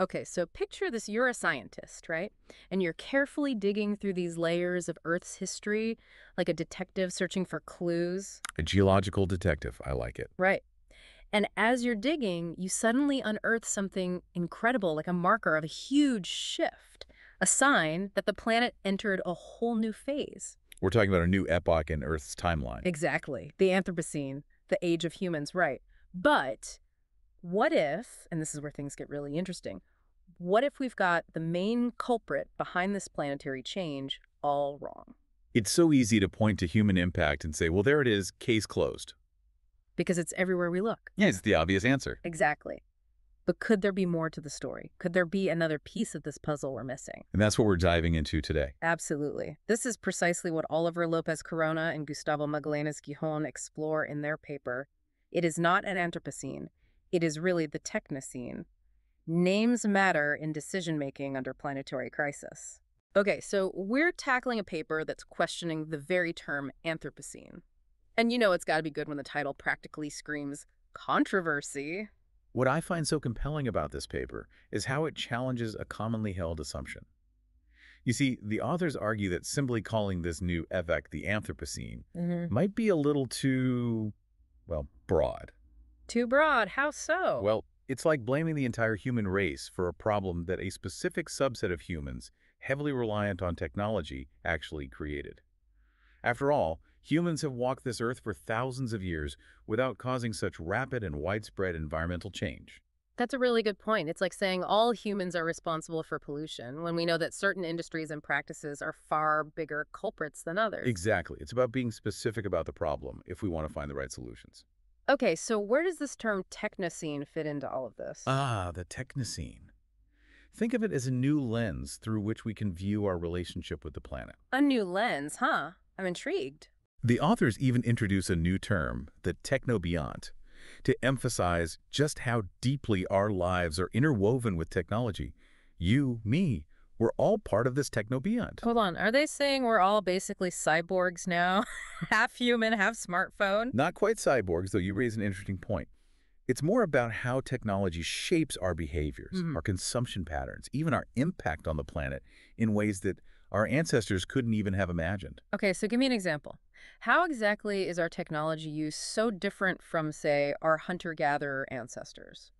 Okay, so picture this, you're a scientist, right? And you're carefully digging through these layers of Earth's history, like a detective searching for clues. A geological detective. I like it. Right. And as you're digging, you suddenly unearth something incredible, like a marker of a huge shift, a sign that the planet entered a whole new phase. We're talking about a new epoch in Earth's timeline. Exactly. The Anthropocene, the age of humans, right. But what if, and this is where things get really interesting, what if we've got the main culprit behind this planetary change all wrong? It's so easy to point to human impact and say, well, there it is, case closed. Because it's everywhere we look. Yeah, it's the obvious answer. Exactly. But could there be more to the story? Could there be another piece of this puzzle we're missing? And that's what we're diving into today. Absolutely. This is precisely what Oliver Lopez Corona and Gustavo Magallanes Guijón explore in their paper. It is not an Anthropocene. It is really the Technocene. Names matter in decision-making under planetary crisis. Okay, so we're tackling a paper that's questioning the very term Anthropocene. And you know it's got to be good when the title practically screams controversy. What I find so compelling about this paper is how it challenges a commonly held assumption. You see, the authors argue that simply calling this new epoch the Anthropocene Mm-hmm. might be a little too, well, broad. Too broad. How so? Well, it's like blaming the entire human race for a problem that a specific subset of humans, heavily reliant on technology, actually created. After all, humans have walked this earth for thousands of years without causing such rapid and widespread environmental change. That's a really good point. It's like saying all humans are responsible for pollution when we know that certain industries and practices are far bigger culprits than others. Exactly. It's about being specific about the problem if we want to find the right solutions. Okay, so where does this term technocene fit into all of this? Ah, the Technocene. Think of it as a new lens through which we can view our relationship with the planet. a new lens, huh? I'm intrigued. The authors even introduce a new term, the technobiont, to emphasize just how deeply our lives are interwoven with technology. You, me, we're all part of this technobiont. Hold on, are they saying we're all basically cyborgs now? half human, half smartphone? Not quite cyborgs, though you raise an interesting point. It's more about how technology shapes our behaviors, Mhm. our consumption patterns, even our impact on the planet in ways that our ancestors couldn't even have imagined. Okay, so give me an example. How exactly is our technology use so different from, say, our hunter-gatherer ancestors?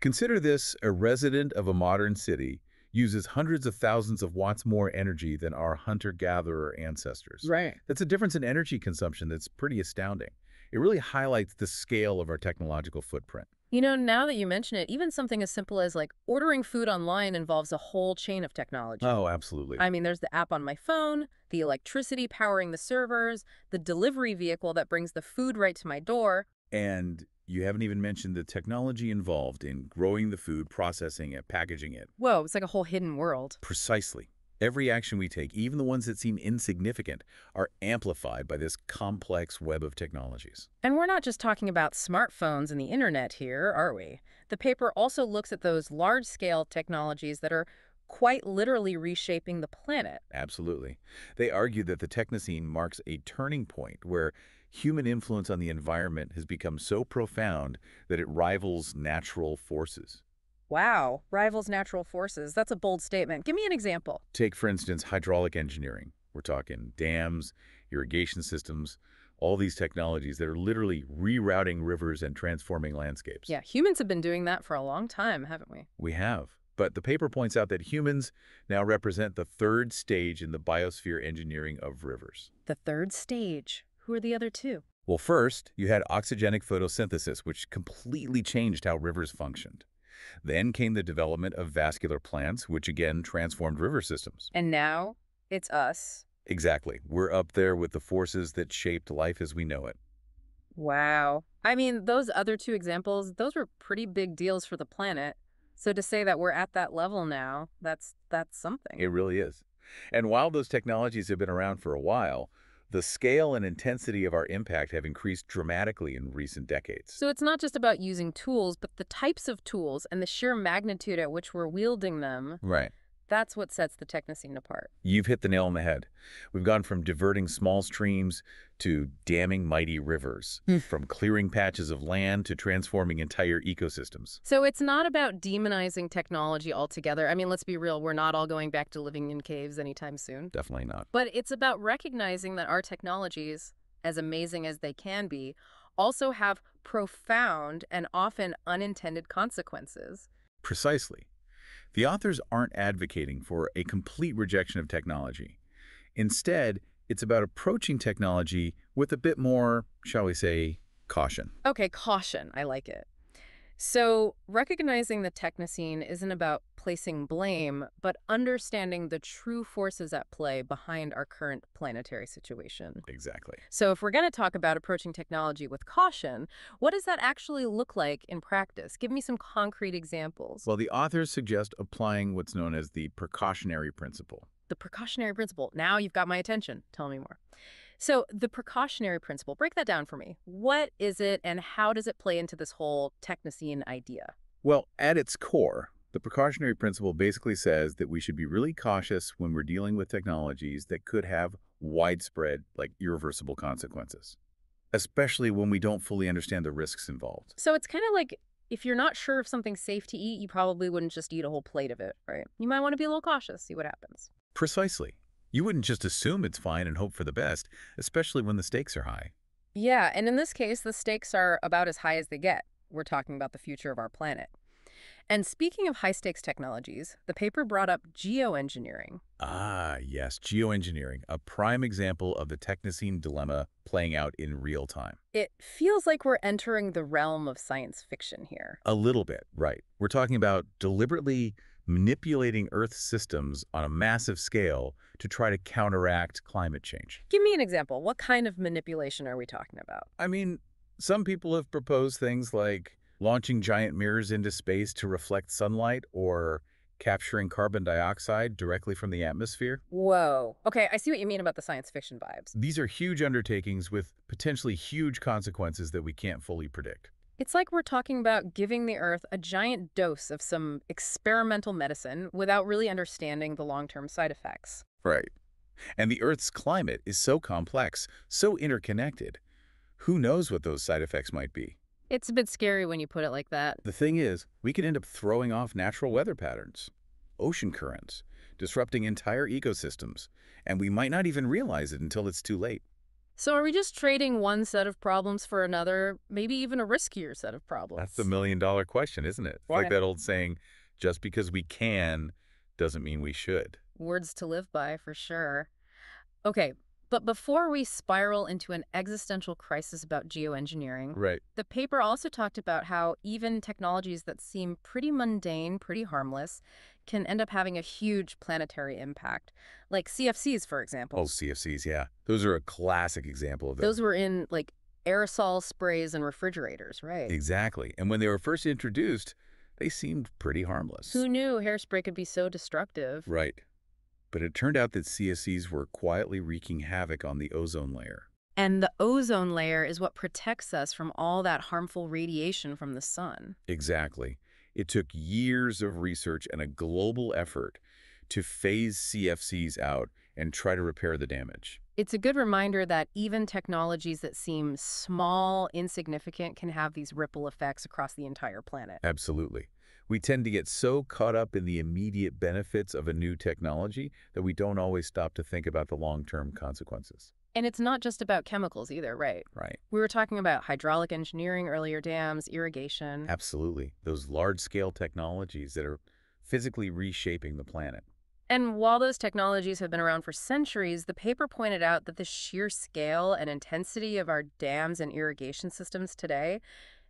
Consider this a resident of a modern city uses hundreds of thousands of watts more energy than our hunter-gatherer ancestors. Right. That's a difference in energy consumption that's pretty astounding. It really highlights the scale of our technological footprint. You know, now that you mention it, even something as simple as like ordering food online involves a whole chain of technology. Oh, absolutely. I mean, there's the app on my phone, the electricity powering the servers, the delivery vehicle that brings the food right to my door. And you haven't even mentioned the technology involved in growing the food, processing it, packaging it. Whoa, it's like a whole hidden world. Precisely. Every action we take, even the ones that seem insignificant, are amplified by this complex web of technologies. And we're not just talking about smartphones and the internet here, are we? The paper also looks at those large-scale technologies that are quite literally reshaping the planet. Absolutely. They argue that the Technocene marks a turning point where human influence on the environment has become so profound that it rivals natural forces. Wow, rivals natural forces. That's a bold statement. Give me an example. Take, for instance, hydraulic engineering. We're talking dams, irrigation systems, all these technologies that are literally rerouting rivers and transforming landscapes. Yeah, humans have been doing that for a long time, haven't we? We have. But the paper points out that humans now represent the third stage in the biosphere engineering of rivers. The third stage. Who are the other two? Well, first, you had oxygenic photosynthesis, which completely changed how rivers functioned. Then came the development of vascular plants, which again transformed river systems. And now it's us. Exactly. We're up there with the forces that shaped life as we know it. Wow. I mean, those other two examples, those were pretty big deals for the planet. So to say that we're at that level now, that's that's something. It really is. And while those technologies have been around for a while, the scale and intensity of our impact have increased dramatically in recent decades. So it's not just about using tools, but the types of tools and the sheer magnitude at which we're wielding them. Right. That's what sets the Technocene apart. You've hit the nail on the head. We've gone from diverting small streams to damming mighty rivers, Hmm. from clearing patches of land to transforming entire ecosystems. So it's not about demonizing technology altogether. I mean, let's be real, we're not all going back to living in caves anytime soon. Definitely not. But it's about recognizing that our technologies, as amazing as they can be, also have profound and often unintended consequences. Precisely. The authors aren't advocating for a complete rejection of technology. Instead, it's about approaching technology with a bit more, shall we say, caution. Okay, caution. I like it. So, recognizing the Technocene isn't about placing blame, but understanding the true forces at play behind our current planetary situation. Exactly. So, if we're going to talk about approaching technology with caution, what does that actually look like in practice? Give me some concrete examples. Well, the authors suggest applying what's known as the precautionary principle. the precautionary principle. Now you've got my attention. Tell me more. So, the precautionary principle, break that down for me. What is it and how does it play into this whole Technocene idea? Well, at its core, the precautionary principle basically says that we should be really cautious when we're dealing with technologies that could have widespread, like irreversible consequences, especially when we don't fully understand the risks involved. So, it's kind of like if you're not sure if something's safe to eat, you probably wouldn't just eat a whole plate of it, right? You might want to be a little cautious, see what happens. Precisely. You wouldn't just assume it's fine and hope for the best, especially when the stakes are high. Yeah, and in this case, the stakes are about as high as they get. We're talking about the future of our planet. And speaking of high stakes technologies, the paper brought up geoengineering. Ah, yes, geoengineering, a prime example of the Technocene dilemma playing out in real time. It feels like we're entering the realm of science fiction here. A little bit, right. We're talking about deliberately manipulating Earth's systems on a massive scale to try to counteract climate change. Give me an example. What kind of manipulation are we talking about? I mean, some people have proposed things like launching giant mirrors into space to reflect sunlight or capturing carbon dioxide directly from the atmosphere. Whoa. Okay, I see what you mean about the science fiction vibes. These are huge undertakings with potentially huge consequences that we can't fully predict. It's like we're talking about giving the Earth a giant dose of some experimental medicine without really understanding the long-term side effects. Right. And the Earth's climate is so complex, so interconnected. Who knows what those side effects might be? It's a bit scary when you put it like that. The thing is, we could end up throwing off natural weather patterns, ocean currents, disrupting entire ecosystems, and we might not even realize it until it's too late. So are we just trading one set of problems for another, maybe even a riskier set of problems? That's the million dollar question, isn't it? Like that old saying, just because we can doesn't mean we should. Words to live by, for sure. Okay, but before we spiral into an existential crisis about geoengineering, Right. the paper also talked about how even technologies that seem pretty mundane, pretty harmless, can end up having a huge planetary impact. Like CFCs, for oh, example. Oh, CFCs, yeah. Those are a classic example of that. Those were in like aerosol sprays and refrigerators, right? Exactly. And when they were first introduced, they seemed pretty harmless. Who knew hairspray could be so destructive? Right. But it turned out that CFCs were quietly wreaking havoc on the ozone layer. And the ozone layer is what protects us from all that harmful radiation from the sun. Exactly. It took years of research and a global effort to phase CFCs out and try to repair the damage. It's a good reminder that even technologies that seem small, insignificant, can have these ripple effects across the entire planet. Absolutely. We tend to get so caught up in the immediate benefits of a new technology that we don't always stop to think about the long-term consequences. And it's not just about chemicals either, right? Right. We were talking about hydraulic engineering earlier, dams, irrigation. Absolutely. Those large-scale technologies that are physically reshaping the planet. And while those technologies have been around for centuries, the paper pointed out that the sheer scale and intensity of our dams and irrigation systems today,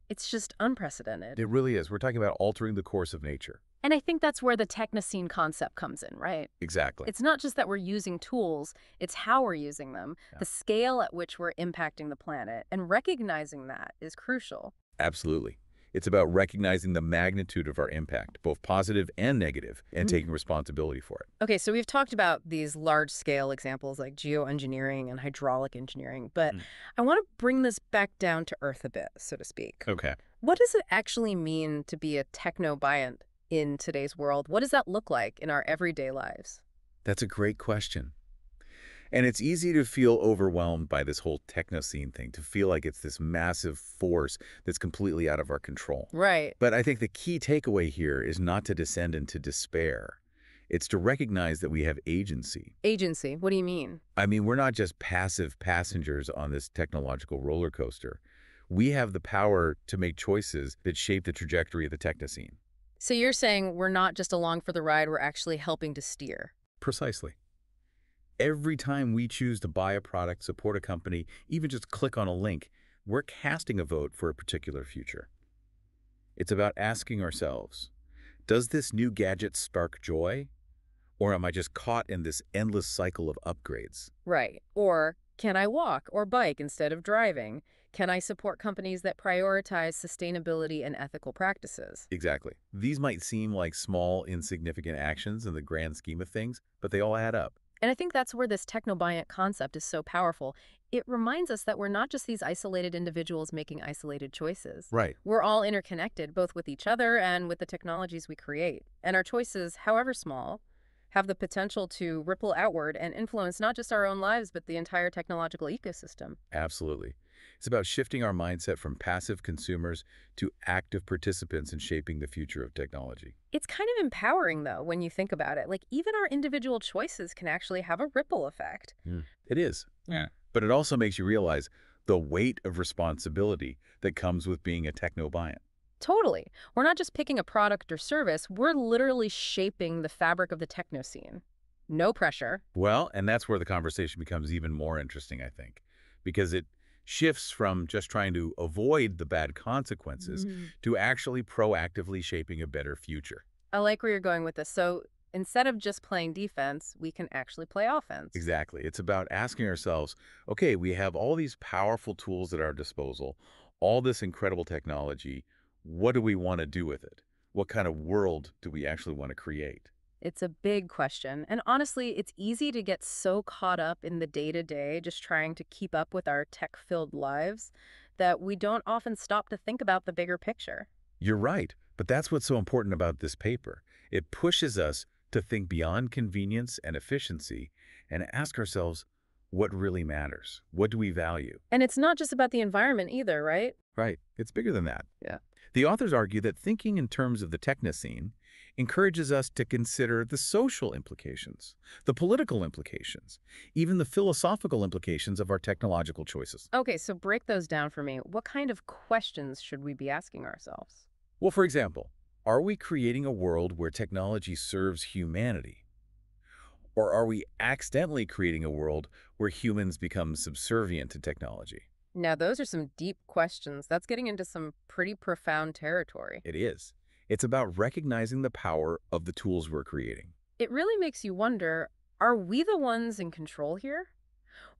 it's just unprecedented. It really is. We're talking about altering the course of nature. And I think that's where the Technocene concept comes in, right? Exactly. It's not just that we're using tools, it's how we're using them, Yeah. the scale at which we're impacting the planet, and recognizing that is crucial. Absolutely. It's about recognizing the magnitude of our impact, both positive and negative, and Mhm. taking responsibility for it. Okay, so we've talked about these large scale examples like geoengineering and hydraulic engineering, but Mm. I want to bring this back down to earth a bit, so to speak. Okay. What does it actually mean to be a technobiont in today's world? What does that look like in our everyday lives? That's a great question. And it's easy to feel overwhelmed by this whole technocene thing, to feel like it's this massive force that's completely out of our control. Right. But I think the key takeaway here is not to descend into despair. It's to recognize that we have agency. Agency. What do you mean? I mean, we're not just passive passengers on this technological roller coaster. We have the power to make choices that shape the trajectory of the technocene. So you're saying we're not just along for the ride, we're actually helping to steer. Precisely. Every time we choose to buy a product, support a company, even just click on a link, we're casting a vote for a particular future. It's about asking ourselves, does this new gadget spark joy? Or am I just caught in this endless cycle of upgrades? Right. Or can I walk or bike instead of driving? Can I support companies that prioritize sustainability and ethical practices? Exactly. These might seem like small, insignificant actions in the grand scheme of things, but they all add up. And I think that's where this technobiont concept is so powerful. It reminds us that we're not just these isolated individuals making isolated choices. Right. We're all interconnected, both with each other and with the technologies we create. And our choices, however small, have the potential to ripple outward and influence not just our own lives, but the entire technological ecosystem. Absolutely. It's about shifting our mindset from passive consumers to active participants in shaping the future of technology. It's kind of empowering, though, when you think about it. Like, even our individual choices can actually have a ripple effect. Hmm. It is. Yeah. But it also makes you realize the weight of responsibility that comes with being a technobiont. Totally. We're not just picking a product or service, we're literally shaping the fabric of the technocene. No pressure. Well, and that's where the conversation becomes even more interesting, I think, because it shifts from just trying to avoid the bad consequences mm-hmm. to actually proactively shaping a better future. I like where you're going with this. So instead of just playing defense, we can actually play offense. Exactly. It's about asking ourselves, okay, we have all these powerful tools at our disposal, all this incredible technology. What do we want to do with it? What kind of world do we actually want to create? It's a big question. And honestly, it's easy to get so caught up in the day to day, just trying to keep up with our tech filled lives, that we don't often stop to think about the bigger picture. You're right, but that's what's so important about this paper. It pushes us to think beyond convenience and efficiency and ask ourselves, what really matters? What do we value? And it's not just about the environment either, right? Right. It's bigger than that. Yeah. The authors argue that thinking in terms of the technocene encourages us to consider the social implications, the political implications, even the philosophical implications of our technological choices. Okay, so break those down for me. What kind of questions should we be asking ourselves? Well, for example, are we creating a world where technology serves humanity? Or are we accidentally creating a world where humans become subservient to technology? Now, those are some deep questions. That's getting into some pretty profound territory. It is. It's about recognizing the power of the tools we're creating. It really makes you wonder, are we the ones in control here?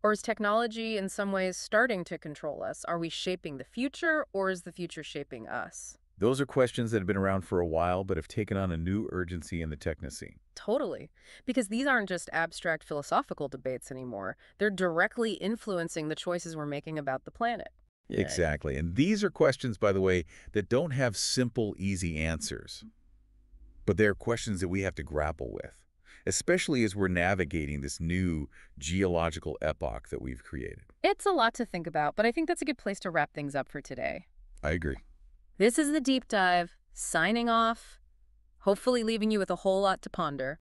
Or is technology in some ways starting to control us? Are we shaping the future, or is the future shaping us? Those are questions that have been around for a while but have taken on a new urgency in the technocene. Totally. Because these aren't just abstract philosophical debates anymore. They're directly influencing the choices we're making about the planet. Yeah. Exactly. And these are questions, by the way, that don't have simple, easy answers. But they're questions that we have to grapple with, especially as we're navigating this new geological epoch that we've created. It's a lot to think about, but I think that's a good place to wrap things up for today. I agree. This is The Deep Dive, signing off, hopefully leaving you with a whole lot to ponder.